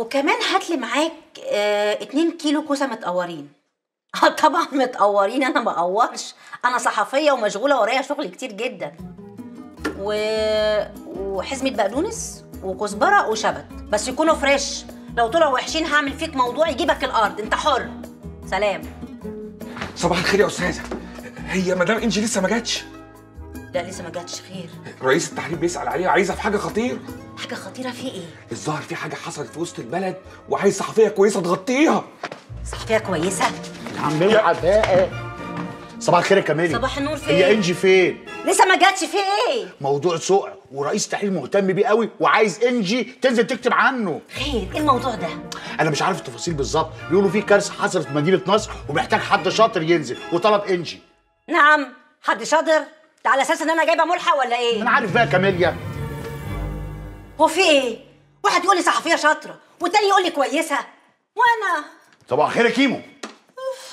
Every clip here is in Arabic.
وكمان هات لي معاك آه 2 كيلو كوسة متقورين. آه طبعا متقورين أنا ما أقورش. أنا صحفية ومشغولة ورايا شغل كتير جدا. و... وحزمة بقدونس وكزبرة وشبت. بس يكونوا فريش. لو طلعوا وحشين هعمل فيك موضوع يجيبك الأرض. أنت حر. سلام. صباح الخير يا أستاذة. هي مدام إنجي لسه ما جاتش؟ لا لسه ما جاتش. خير. رئيس التحرير بيسأل عليها عايزة في حاجة خطير؟ حاجة خطيرة في إيه؟ الظاهر في حاجة حصلت في وسط البلد وعايز صحفية كويسة تغطيها. صحفية كويسة؟ عمال عباءة صباح الخير يا كمالي صباح النور فين؟ هي إنجي فين؟ لسه ما جاتش في إيه؟ موضوع سوق ورئيس تحرير مهتم بيه قوي وعايز إنجي تنزل تكتب عنه. خير إيه الموضوع ده؟ أنا مش عارف التفاصيل بالظبط. بيقولوا في كارثة حصلت في مدينة نصر ومحتاج حد شاطر ينزل وطلب إنجي. نعم حد شاطر؟ ده على أساس إن أنا جايبة ملحق ولا إيه؟ أنا عارف بقى يا كاميليا. هو في إيه؟ واحد يقول لي صحفيه شاطرة والتاني يقول لي كويسة. وأنا؟ صباح الخير يا كيمو.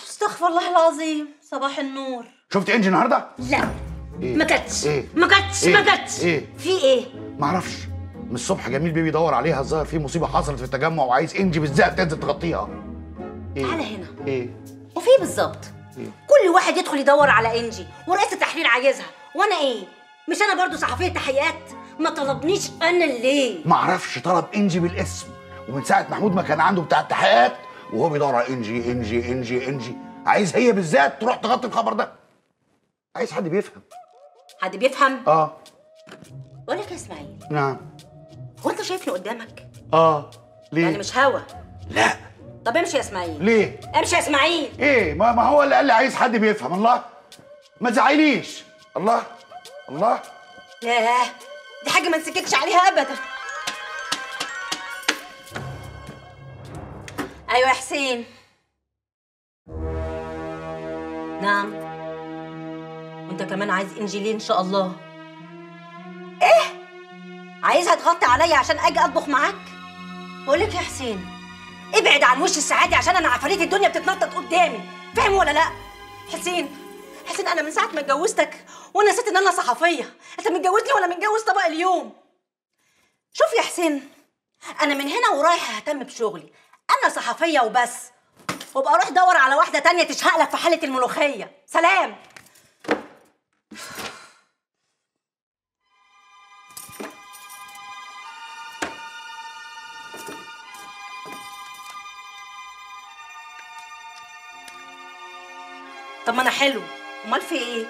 استغفر الله العظيم. صباح النور. شفت إنجي النهارده؟ لا. إيه؟ ما جاتش إيه؟ ما جاتش إيه؟ ما جاتش إيه؟ في إيه؟ معرفش من الصبح جميل بيه بيدور عليها الظاهر في مصيبة حصلت في التجمع وعايز إنجي بالذات تنزل تغطيها. إيه؟ تعالى هنا. إيه؟ وفي إيه؟ بالظبط كل واحد يدخل يدور على إنجي ورئيس التحرير عايزها. وأنا إيه؟ مش أنا برضو صحفية تحيات؟ ما طلبنيش أنا ليه معرفش طلب إنجي بالاسم. ومن ساعة محمود ما كان عنده بتاع التحقيقات وهو بيدور على إنجي إنجي إنجي إنجي. عايز هي بالذات تروح تغطي الخبر ده. عايز حد بيفهم. حد بيفهم؟ آه. بقول لك يا إسماعيل. نعم. هو أنت شايفني قدامك؟ آه. ليه؟ يعني مش هوا. لا. طب امشي يا إسماعيل. ليه؟ امشي يا إسماعيل. إيه؟ ما, ما هو اللي قال لي عايز حد بيفهم. الله. ما تزعليش. الله. الله. ياه دي حاجة ما نسكتش عليها ابدا. أيوه يا حسين. نعم. وأنت كمان عايز انجيلين إن شاء الله؟ إيه؟ عايزها تغطي عليا عشان أجي أطبخ معاك؟ بقول لك يا حسين ابعد عن وش السعادة عشان أنا عفاريت الدنيا بتتنطط قدامي. فاهم ولا لأ؟ حسين حسين أنا من ساعة ما اتجوزتك وأنا نسيت إن أنا صحفية. أنت متجوزني ولا متجوز طبق اليوم؟ شوف يا حسين أنا من هنا ورايح أهتم بشغلي. أنا صحفية وبس. وابقى أروح أدور على واحدة تانية تشهق لك في حالة الملوخية. سلام. طب ما أنا حلو. امال في إيه؟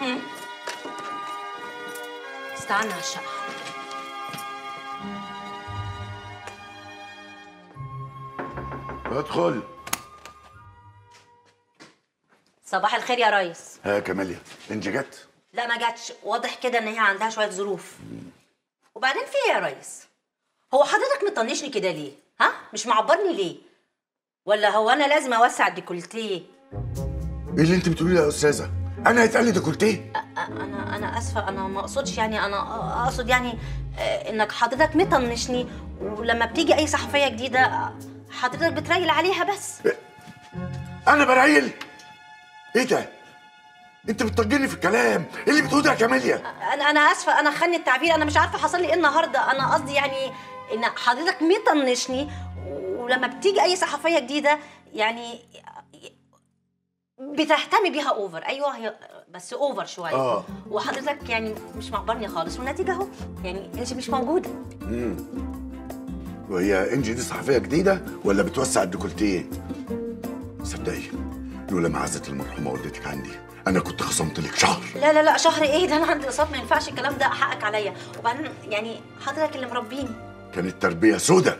هم. استنى على الشقه ادخل. صباح الخير يا ريس. ها يا كماليا انجي جت؟ لا ما جاتش واضح كده ان هي عندها شوية ظروف. وبعدين في إيه يا ريس؟ هو حضرتك مطنشني كده ليه؟ ها؟ مش معبرني ليه؟ ولا هو أنا لازم اوسع الديكولتيه؟ إيه اللي أنت بتقوليه يا أستاذة؟ أنا هيتقال لي ديكولتيه أ- أنا أنا آسفة أنا ما أقصدش يعني أنا أقصد يعني آه، إنك حضرتك مطنشني ولما بتيجي أي صحفية جديدة حضرتك بتريل عليها بس. أنا بريل؟ إيه ده؟ أنت بتطجني في الكلام. إيه اللي بتقوله ده يا كاميليا؟ أنا أنا آسفة أنا خني التعبير أنا مش عارفة حصل لي إيه النهارده. أنا قصدي يعني إن حضرتك مطنشني ولما بتيجي أي صحفية جديدة يعني بتهتمي بيها over أيوه هي بس over شوية. آه. وحضرتك يعني مش معبرني خالص. والنتيجة أهو. يعني أنت مش موجودة. وهي انجي دي صحفية جديدة ولا بتوسع ال décolleté صدقي لولا معزة المرحومة والدتك عندي أنا كنت خصمت لك شهر. لا لا لا شهر إيه ده؟ أنا عندي اقساط ما ينفعش الكلام ده حقك عليا. وبعدين يعني حضرتك اللي مربيني. كانت تربية سودة.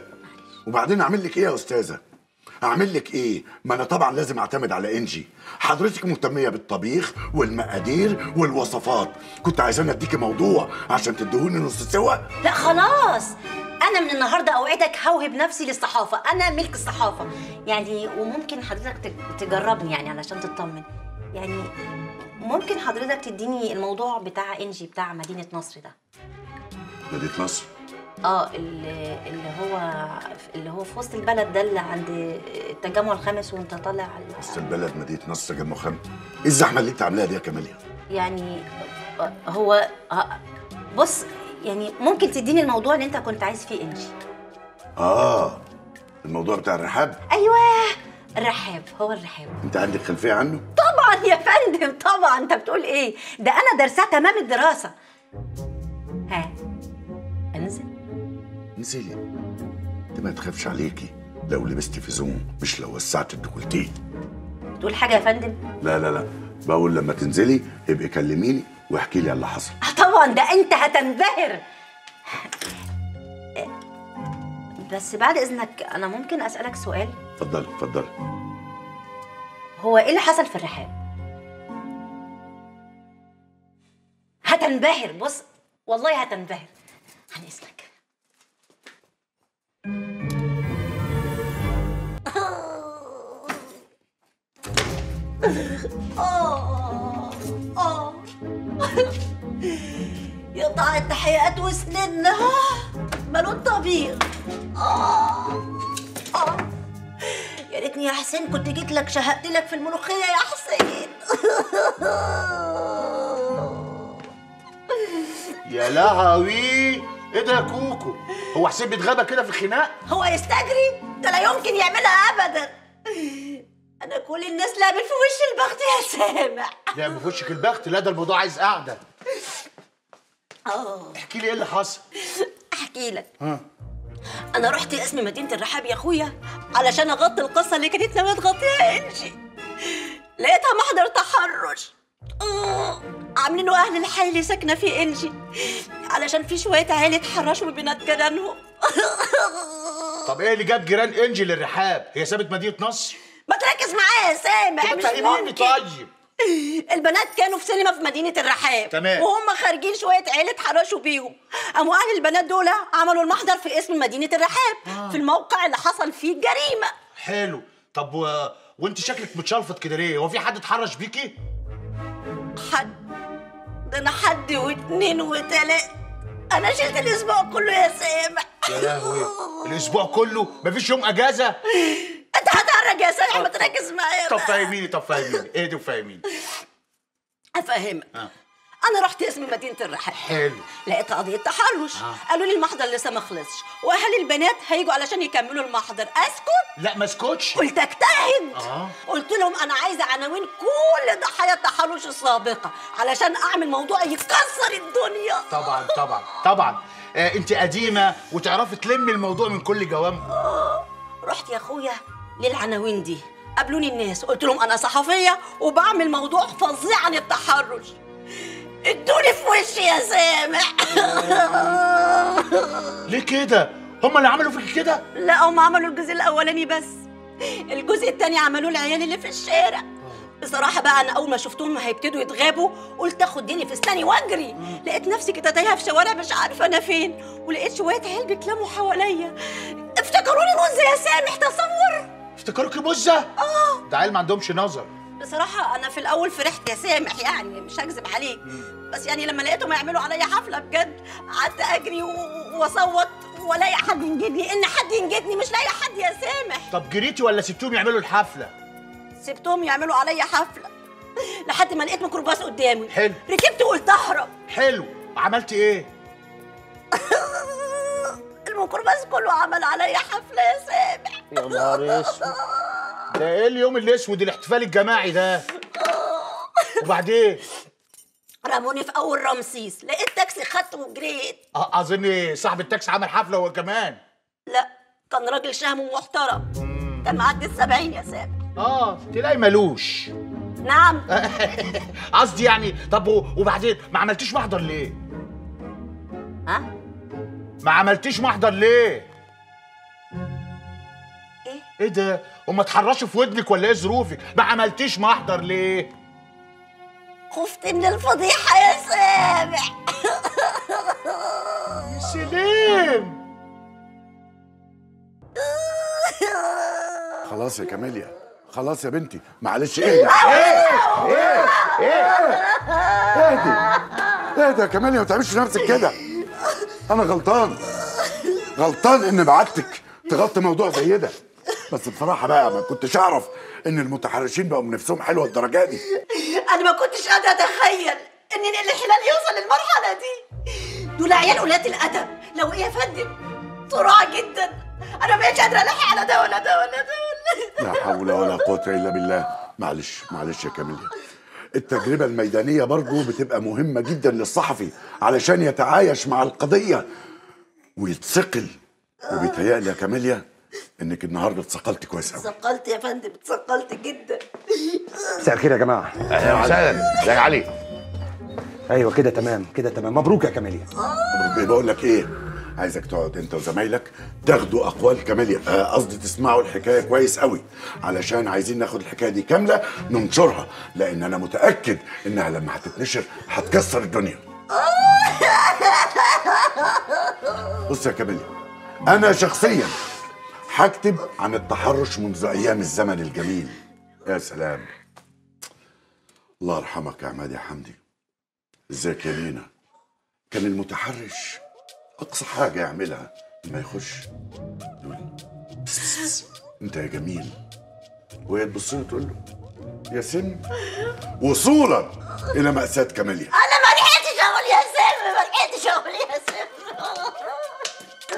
وبعدين أعمل لك إيه يا أستاذة؟ أعمل لك إيه؟ ما أنا طبعا لازم أعتمد على إنجي. حضرتك مهتمية بالطبيخ والمقادير والوصفات. كنت عايزاني أديكي موضوع عشان تدهوني نص سوا. لا خلاص. أنا من النهارده أوعدك هوهب نفسي للصحافة. أنا ملك الصحافة. يعني وممكن حضرتك تج- تجربني يعني علشان تطمن. يعني ممكن حضرتك تديني الموضوع بتاع إنجي بتاع مدينة نصر ده. مدينة نصر؟ آه اللي, اللي هو اللي هو في وسط البلد ده اللي عند التجمع الخامس وانت طالع على وسط البلد مدينة نصر جنب خم. إيه الزحمة اللي انت عاملاها دي يا كماليا يعني هو بص يعني ممكن تديني الموضوع اللي انت كنت عايز فيه إنجي. آه الموضوع بتاع الرحاب؟ أيوه الرحاب هو الرحاب. انت عندك خلفية عنه؟ طبعا يا فندم طبعا. انت بتقول إيه؟ ده أنا درسها تمام الدراسة. نزلي انت ما تخافش عليكي. لو لبستي في زوم مش لو وسعت الديكولتيه تقول حاجة يا فندم؟ لا لا لا. بقول لما تنزلي ابقي كلميني واحكي لي اللي حصل. آه طبعا. ده انت هتنبهر. بس بعد إذنك أنا ممكن أسألك سؤال؟ اتفضلي اتفضلي. هو إيه اللي حصل في الرحاب؟ هتنبهر. بص والله هتنبهر. عن إذنك. آه آه. يقطع التحيات وسننا ملون طبيخ آه آه. يا ريتني يا حسين كنت جيت لك شهقت لك في الملوخية يا حسين. يا لهوي إيه ده يا كوكو؟ هو حسين بيتغابى كده في الخناق؟ هو يستجري؟ ده لا يمكن يعملها أبدا. أنا كل الناس لعبت في وش البخت يا سامع. لا في وشك البخت؟ لا ده الموضوع عايز قعده آه. احكي لي إيه اللي حصل. أحكي لك. ها. أنا رحت اسم مدينة الرحاب يا أخويا علشان أغطي القصة اللي كانت ناويه تغطيها انجي لقيتها محضر تحرش. آه، عاملينه أهل الحي اللي ساكنة فيه انجي علشان في شوية عيال اتحرشوا ببنات جيرانهم. طب إيه اللي جاب جيران انجي للرحاب؟ هي سابت مدينة نصر؟ ما تركز معايا يا سامع طب مش ممكن. طيب. البنات كانوا في سينما في مدينة الرحاب. تمام. وهم خارجين شوية عيلة اتحرشوا بيهم. قاموا أهل البنات دول عملوا المحضر في اسم مدينة الرحاب آه. في الموقع اللي حصل فيه الجريمة. حلو. طب و... وانت شكلك متشلفط كده ليه؟ هو في حد اتحرش بيكي؟ حد. ده أنا حد واتنين وتلات. أنا شلت الأسبوع كله يا سامع يا لهوي. الأسبوع كله؟ مفيش يوم أجازة؟ انت هتهرج يا سامع ما تركز معايا طب. فهميني طب فهميني. إيه ده فهميني افهمك آه. أنا رحت اسم مدينة الرحاب حلو. لقيت قضية تحرش. آه. قالوا لي المحضر لسه ما خلصش. وأهل البنات هيجوا علشان يكملوا المحضر. أسكت؟ لا ما أسكتش. قلت أجتهد. آه. قلت لهم أنا عايزة عناوين كل ضحايا التحرش السابقة علشان أعمل موضوع يكسر الدنيا. طبعا طبعا طبعا. آه أنت قديمة وتعرفي تلمي الموضوع من كل جوانبه. رحت يا أخويا للعناوين دي. قابلوني الناس قلت لهم أنا صحفية وبعمل موضوع فظيع عن التحرش. ادوني في وشي يا سامع ليه كده؟ هم اللي عملوا فيك كده لا هم عملوا الجزء الأولاني بس. الجزء التاني عملوه العيال اللي في الشارع. بصراحة بقى أنا أول ما شفتهم هيبتدوا يتغابوا قلت آخد ديني في ستاني وأجري. لقيت نفسي كده تايهة في شوارع مش عارفة أنا فين ولقيت شوية عيال بيتلموا حواليا. افتكروني مزة يا سامح تصور. افتكروكي مزه آه. ده عيال ما عندهمش نظر. بصراحة أنا في الأول فرحت يا سامح يعني مش هكذب عليك. بس يعني لما لقيتهم يعملوا عليا حفلة بجد قعدت أجري وأصوت ولاقي حد ينجدني. إن حد ينجدني مش لاقي حد يا سامح. طب جريتي ولا سبتيهم يعملوا الحفلة؟ سبتهم يعملوا عليا حفلة. لحد ما لقيت ميكروباص قدامي. حلو. ركبت وقلت أهرب. حلو. عملتي إيه؟ الميكروباص كله عمل عليا حفلة يا سامح. يا نهار أسود. ده إيه اليوم الأسود الاحتفال الجماعي ده؟ وبعدين؟ رموني في أول رمسيس. لقيت تاكسي خدته وجريت أظن صاحب التاكسي عمل حفلة هو كمان. لا كان راجل شهم ومحترم. كان معدي السبعين يا سامح. آه تلاقي ملوش. نعم. قصدي يعني طب وبعدين ما عملتيش محضر ليه؟ ها؟ ما عملتيش محضر ليه؟ إيه؟ إيه ده؟ هما اتحرشوا في ودنك ولا إيه ظروفك؟ ما عملتيش محضر ليه؟ خفت من الفضيحة يا سامح يا سلام خلاص يا كاميليا. خلاص يا بنتي. معلش اهدي. إيه إيه اهدي. اهدي يا كاميليا ما تعملش في نفسك كده. أنا غلطان. غلطان ان بعتك. تغطي موضوع زي ده. بس بصراحة بقى ما كنتش أعرف إن المتحرشين بقوا من نفسهم حلوة الدرجة دي. أنا ما كنتش قادرة أتخيل إن الانحلال يوصل للمرحلة دي. دول عيال قلات الأدب. لو إيه يا فندم؟ صراع جدا. أنا ما بقتش قادرة ألحق على ده ولا ده ولا ده ولا لا حول ولا قوة إلا بالله. معلش معلش يا كاميليا. التجربة الميدانية برضو بتبقى مهمة جدا للصحفي علشان يتعايش مع القضية. ويتثقل. وبيتهيألي يا كاميليا إنك النهاردة اتثقلت كويس أوي. ثقلت يا فندم ثقلت جدا. مساء الخير يا جماعة. أهلا وسهلا. ازيك يا علي. أيوه كده تمام كده تمام. مبروك يا كاميليا. مبروك. بقول لك إيه؟ عايزك تقعد انت وزمايلك تاخدوا أقوال كاميليا آه، قصدي تسمعوا الحكاية كويس قوي. علشان عايزين ناخد الحكاية دي كاملة ننشرها لأن أنا متأكد إنها لما هتتنشر هتكسر الدنيا. بص يا كاميليا أنا شخصيا هكتب عن التحرش منذ أيام الزمن الجميل. يا سلام. الله يرحمك يا عماد يا حمدي. إزيك يا لينا كان المتحرش أقصى حاجة يعملها لما يخش. يقول أنت يا جميل. وهي تبص له تقول له يا سم. وصولا إلى مأساة كاميليا أنا ما لحقتش أقول يا سم ما لحقتش أقول يا سم.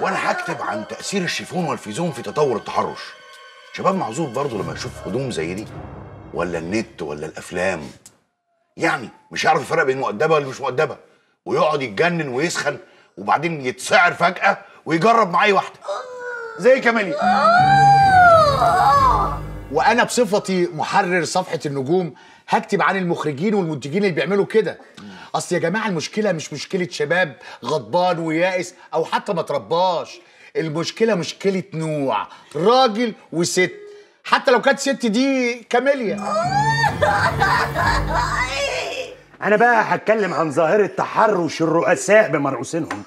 وأنا هكتب عن تأثير الشيفون والفيزون في تطور التحرش. شباب معذور برضه لما يشوف هدوم زي دي ولا النت ولا الأفلام. يعني مش هيعرف الفرق بين مؤدبة ولا مش مؤدبة. ويقعد يتجنن ويسخن وبعدين يتسعر فجأة ويجرب مع أي واحدة. زي كمالي وأنا بصفتي محرر صفحة النجوم هكتب عن المخرجين والمنتجين اللي بيعملوا كده. أصل يا جماعة المشكلة مش مشكلة شباب غضبان ويائس أو حتى ما ترباش. المشكلة مشكلة نوع. راجل وست. حتى لو كانت ست دي كاميليا. أنا بقى هتكلم عن ظاهرة تحرش الرؤساء بمرؤوسينهم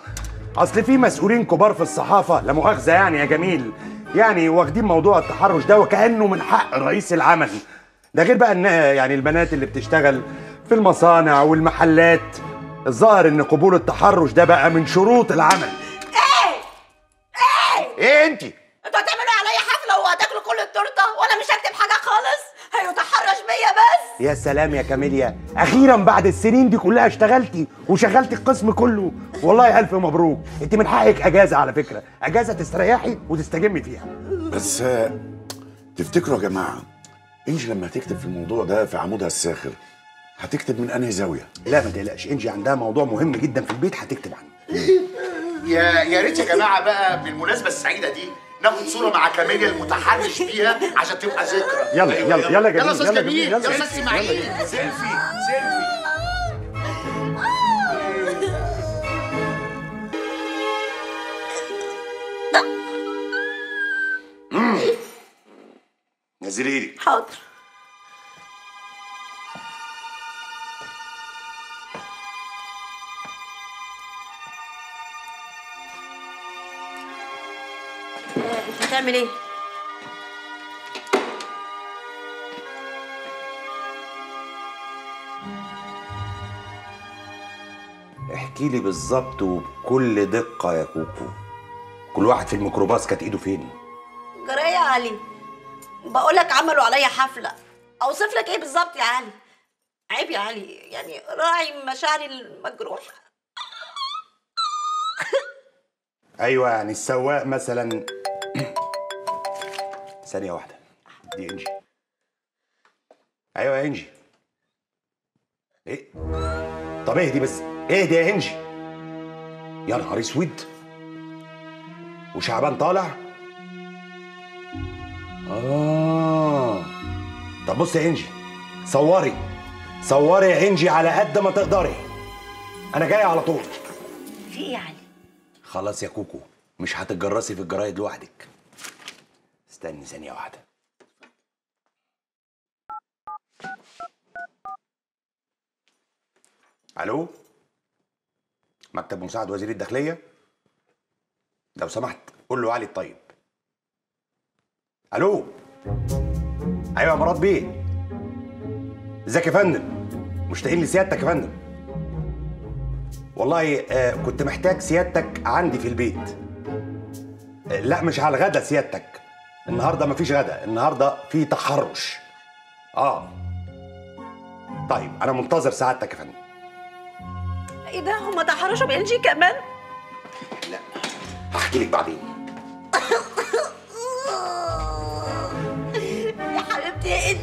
أصل في مسؤولين كبار في الصحافة لا مؤاخذة يعني يا جميل. يعني واخدين موضوع التحرش ده وكأنه من حق رئيس العمل. ده غير بقى ان يعني البنات اللي بتشتغل في المصانع والمحلات. الظاهر إن قبول التحرش ده بقى من شروط العمل. إيه؟ انت أنتوا هتعملوا عليا حفلة وهتاكلوا كل التورتة وأنا مش هكتب حاجة خالص هيتحرش بيا بس يا سلام يا كاميليا. أخيرا بعد السنين دي كلها اشتغلتي وشغلتي القسم كله. والله ألف مبروك. أنت من حقك أجازة على فكرة. أجازة تستريحي وتستجمي فيها. بس تفتكروا يا جماعة إنجي لما هتكتب في الموضوع ده في عمودها الساخر هتكتب من أنهي زاوية؟ لا ما تقلقش. إنجي عندها موضوع مهم جدا في البيت هتكتب عنه. يا يا ريت يا جماعة بقى بالمناسبة السعيدة دي ناخد صورة مع كاميليا المتحرش بيها عشان تبقى ذكرى. يلا يلا يلا يلا أستاذ يلا جميل يلا. أستاذ إسماعيل. سيلفي سيلفي. نزلي إيدك حاضر. انت هتعمل إيه؟ احكي لي بالظبط وبكل دقة يا كوكو. كل واحد في الميكروباص كانت ايده فين؟ جراية يا علي. بقول لك عملوا عليا حفلة. أوصف لك إيه بالظبط يا علي؟ عيب يا علي يعني راعي مشاعري المجروحه أيوه يعني السواق مثلا ثانية واحدة. دي إنجي. أيوه يا إنجي. إيه؟ طب اهدي بس. اهدي يا إنجي. يا نهار أسود. وشعبان طالع. آه. طب بص يا إنجي. صوري. صوري يا إنجي على قد ما تقدري. أنا جاي على طول. في إيه يا علي؟ خلاص يا كوكو. مش هتتجرسي في الجرايد لوحدك. استني ثانية واحدة. ألو؟ مكتب مساعد وزير الداخلية؟ لو سمحت قول له علي الطيب. ألو؟ أيوة يا مراد بيه. إزيك يا فندم؟ مشتاقين لسيادتك يا فندم. والله آه، كنت محتاج سيادتك عندي في البيت. آه، لا مش على الغدا سيادتك. النهارده مفيش غدا النهارده في تحرش آه. طيب أنا منتظر سعادتك يا فندم. إيه ده؟ هما تحرشوا بانجي كمان؟ لا هحكي لك بعدين. يا حبيبتي يا ال